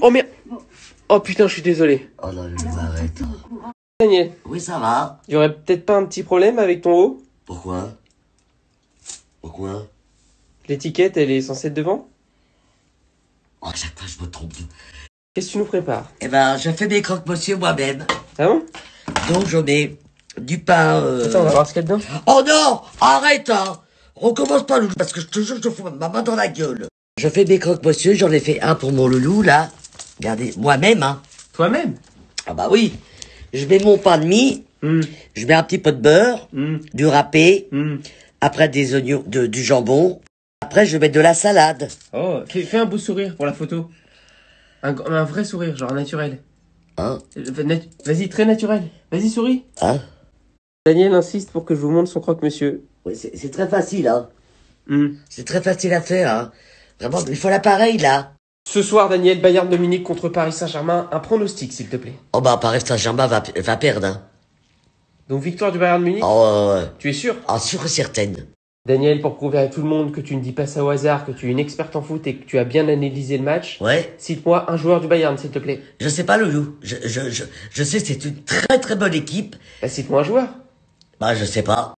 Oh merde Oh putain, je suis désolé. Oh non, Loulou, arrête. Daniel, Oui, ça va. y aurait peut-être pas un petit problème avec ton haut Pourquoi? Pourquoi? L'étiquette, elle est censée être devant? Oh, chaque fois, je me trompe. Qu'est-ce que tu nous prépares? Eh ben, je fais mes croque-monsieur moi-même. Ah bon? Donc, je mets du pain... euh, Attends, on va voir ce qu'il y a dedans. Oh non Arrête, hein Recommence pas, Loulou, parce que je te jure, je te fous ma main dans la gueule. Je fais mes croque-monsieur, j'en ai fait un pour mon loulou, là. Regardez, moi-même, hein. Toi-même Ah bah oui. Je mets mon pain de mie, Hum, je mets un petit peu de beurre, hum, du râpé, hum. après des oignons, de, du jambon. Après, je mets de la salade. Oh, fais, fais un beau sourire pour la photo. Un, un vrai sourire, genre naturel. Hein Euh, Vas-y, très naturel. Vas-y, souris. Hein Daniel insiste pour que je vous montre son croque-monsieur. Oui, c'est très facile, hein. C'est très facile à faire, hein. Vraiment, il faut l'appareil, là. Ce soir, Daniel, Bayern Dominique contre Paris Saint-Germain. Un pronostic, s'il te plaît. Oh bah, Paris Saint-Germain va, va perdre, hein. Donc, victoire du Bayern Munich Oh, ouais, ouais. Tu es sûr? Ah, sûr et certaine. Daniel, pour prouver à tout le monde que tu ne dis pas ça au hasard, que tu es une experte en foot et que tu as bien analysé le match, Ouais. cite-moi un joueur du Bayern, s'il te plaît. Je sais pas, Loulou. Je, je, je, je sais, c'est une très très bonne équipe. Bah, cite-moi un joueur. Bah, je sais pas.